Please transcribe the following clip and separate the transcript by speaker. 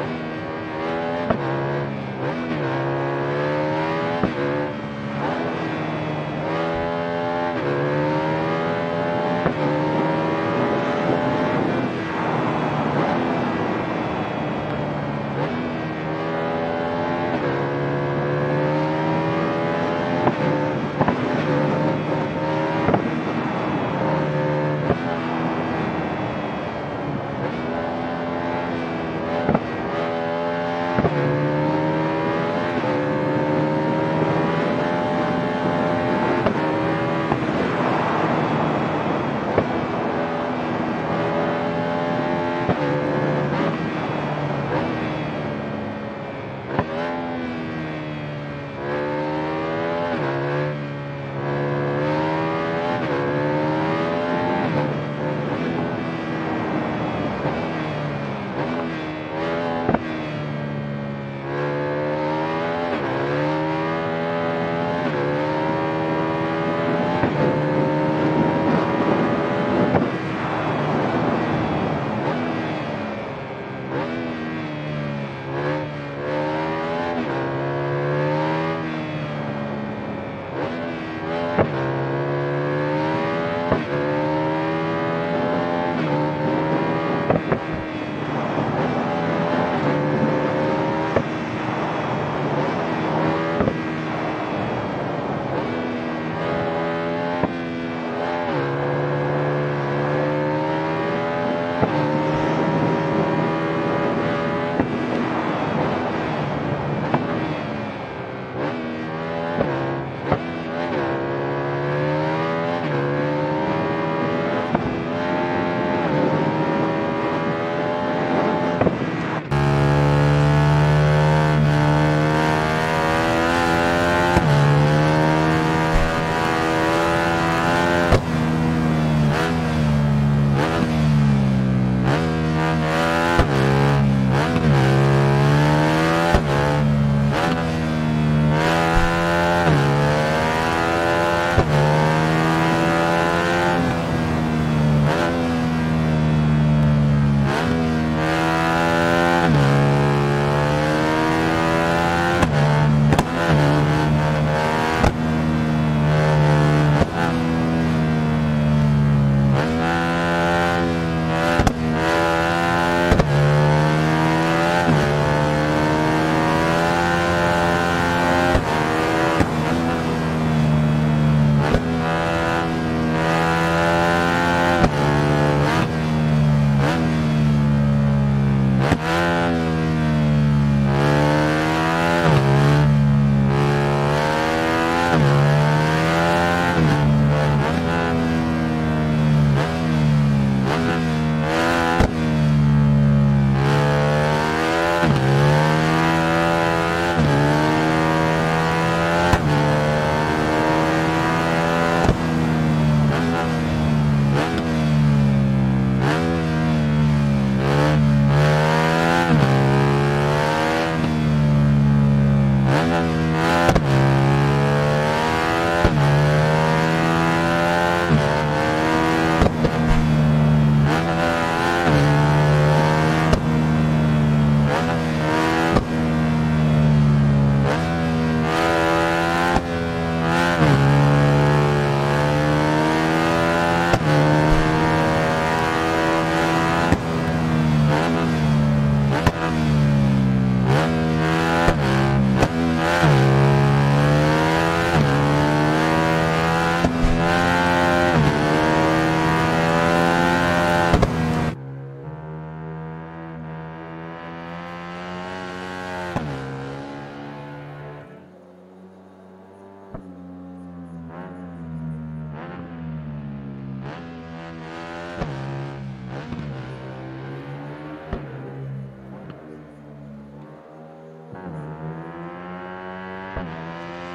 Speaker 1: Bible. した。